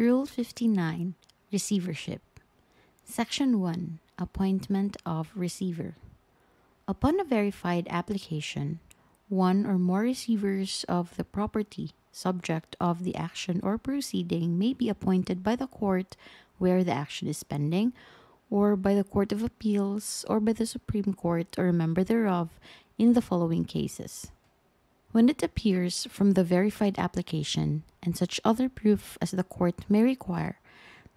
Rule 59 Receivership Section 1 Appointment of Receiver Upon a verified application, one or more receivers of the property subject of the action or proceeding may be appointed by the court where the action is pending, or by the Court of Appeals, or by the Supreme Court or a member thereof in the following cases. When it appears from the verified application and such other proof as the court may require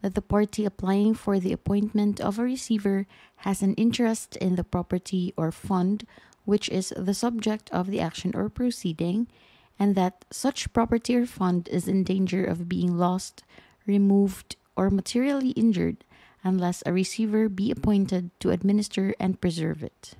that the party applying for the appointment of a receiver has an interest in the property or fund which is the subject of the action or proceeding, and that such property or fund is in danger of being lost, removed, or materially injured unless a receiver be appointed to administer and preserve it.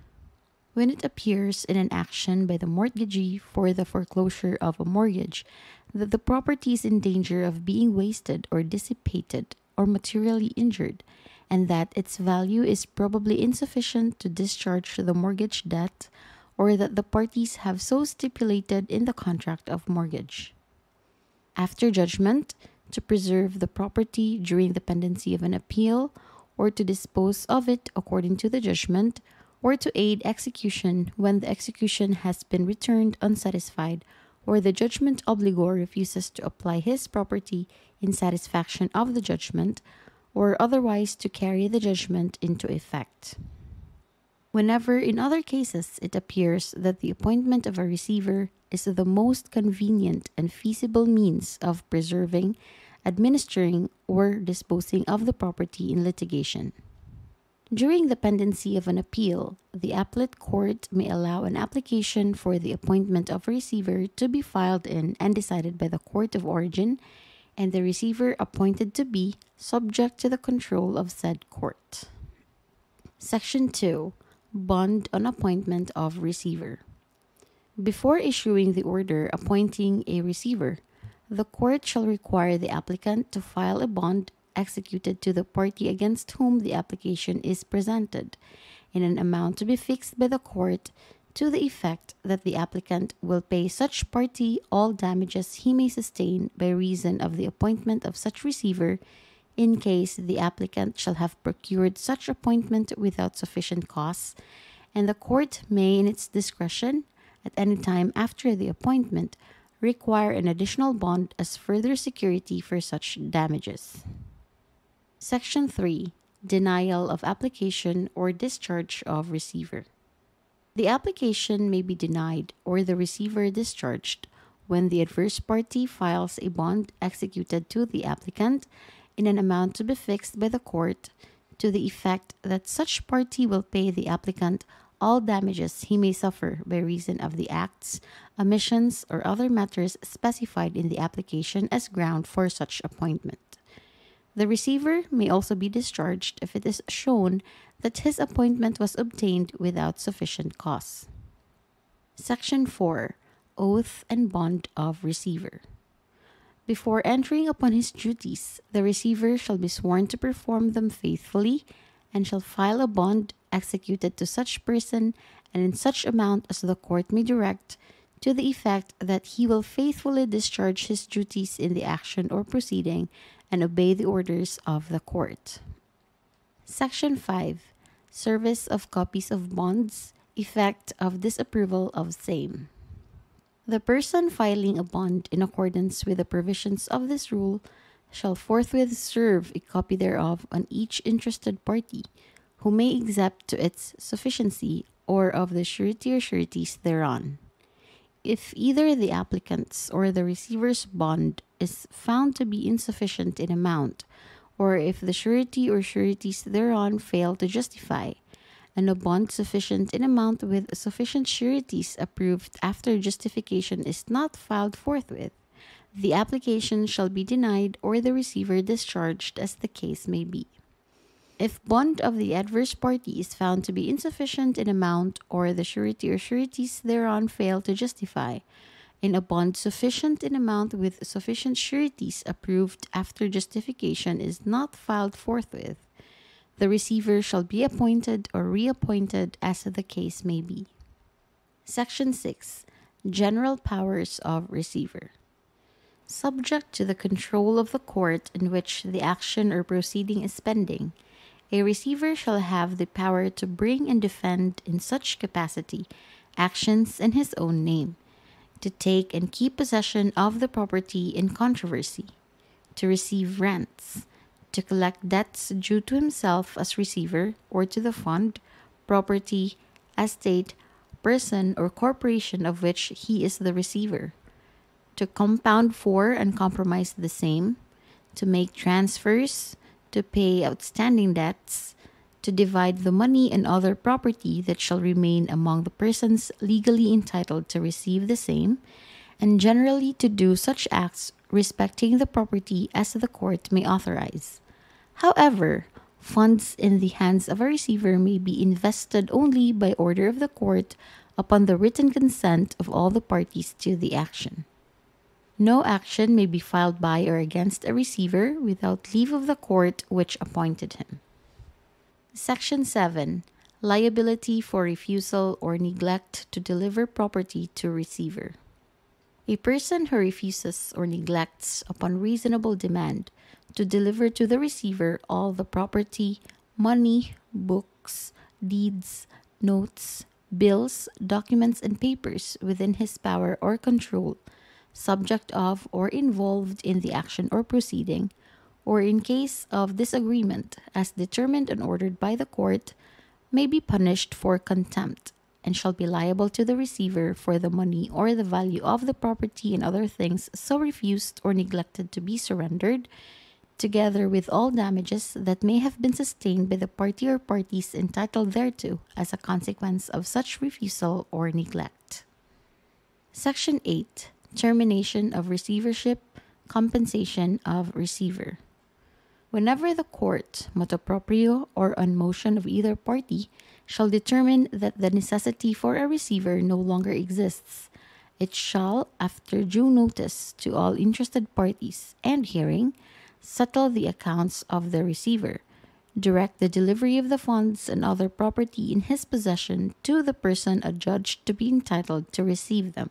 When it appears in an action by the mortgagee for the foreclosure of a mortgage that the property is in danger of being wasted or dissipated or materially injured, and that its value is probably insufficient to discharge the mortgage debt, or that the parties have so stipulated in the contract of mortgage. After judgment, to preserve the property during the pendency of an appeal, or to dispose of it according to the judgment, or to aid execution when the execution has been returned unsatisfied, or the judgment obligor refuses to apply his property in satisfaction of the judgment, or otherwise to carry the judgment into effect. Whenever, in other cases, it appears that the appointment of a receiver is the most convenient and feasible means of preserving, administering, or disposing of the property in litigation. During the pendency of an appeal, the appellate court may allow an application for the appointment of a receiver to be filed in and decided by the court of origin, and the receiver appointed to be subject to the control of said court. Section 2 Bond on Appointment of Receiver. Before issuing the order appointing a receiver, the court shall require the applicant to file a bond executed to the party against whom the application is presented, in an amount to be fixed by the court to the effect that the applicant will pay such party all damages he may sustain by reason of the appointment of such receiver in case the applicant shall have procured such appointment without sufficient costs, and the court may, in its discretion, at any time after the appointment, require an additional bond as further security for such damages. Section 3 Denial of application or discharge of receiver. The application may be denied or the receiver discharged when the adverse party files a bond executed to the applicant in an amount to be fixed by the court to the effect that such party will pay the applicant all damages he may suffer by reason of the acts, omissions, or other matters specified in the application as ground for such appointment. The receiver may also be discharged if it is shown that his appointment was obtained without sufficient cause. Section 4 Oath and Bond of Receiver. Before entering upon his duties, the receiver shall be sworn to perform them faithfully and shall file a bond executed to such person and in such amount as the court may direct to the effect that he will faithfully discharge his duties in the action or proceeding and obey the orders of the court. Section 5 Service of copies of bonds, effect of disapproval of same. The person filing a bond in accordance with the provisions of this rule shall forthwith serve a copy thereof on each interested party, who may accept to its sufficiency or of the surety or sureties thereon. If either the applicant's or the receiver's bond is found to be insufficient in amount, or if the surety or sureties thereon fail to justify, and a bond sufficient in amount with sufficient sureties approved after justification is not filed forthwith, the application shall be denied or the receiver discharged as the case may be. If bond of the adverse party is found to be insufficient in amount or the surety or sureties thereon fail to justify, in a bond sufficient in amount with sufficient sureties approved after justification is not filed forthwith, the receiver shall be appointed or reappointed as the case may be. Section 6 General Powers of Receiver. Subject to the control of the court in which the action or proceeding is pending, a receiver shall have the power to bring and defend in such capacity actions in his own name, to take and keep possession of the property in controversy, to receive rents, to collect debts due to himself as receiver or to the fund, property, estate, person, or corporation of which he is the receiver, to compound for and compromise the same, to make transfers, to pay outstanding debts, to divide the money and other property that shall remain among the persons legally entitled to receive the same, and generally to do such acts respecting the property as the court may authorize. However, funds in the hands of a receiver may be invested only by order of the court upon the written consent of all the parties to the action. No action may be filed by or against a receiver without leave of the court which appointed him. Section 7 Liability for refusal or neglect to deliver property to receiver. A person who refuses or neglects, upon reasonable demand, to deliver to the receiver all the property, money, books, deeds, notes, bills, documents, and papers within his power or control, subject of or involved in the action or proceeding, or in case of disagreement as determined and ordered by the court, may be punished for contempt and shall be liable to the receiver for the money or the value of the property and other things so refused or neglected to be surrendered, together with all damages that may have been sustained by the party or parties entitled thereto as a consequence of such refusal or neglect. Section 8 Termination of Receivership, Compensation of Receiver. Whenever the court, motu proprio or on motion of either party, shall determine that the necessity for a receiver no longer exists, it shall, after due notice to all interested parties and hearing, settle the accounts of the receiver, direct the delivery of the funds and other property in his possession to the person adjudged to be entitled to receive them,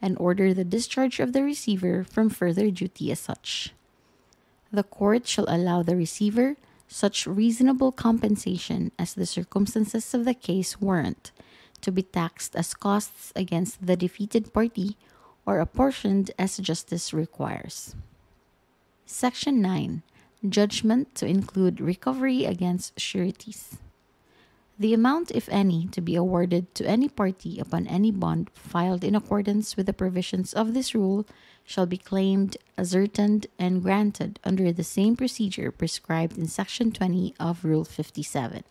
and order the discharge of the receiver from further duty as such. The court shall allow the receiver such reasonable compensation as the circumstances of the case warrant, to be taxed as costs against the defeated party or apportioned as justice requires. Section 9 Judgment to include recovery against sureties. The amount, if any, to be awarded to any party upon any bond filed in accordance with the provisions of this rule shall be claimed, ascertained, and granted under the same procedure prescribed in Section 20 of Rule 57.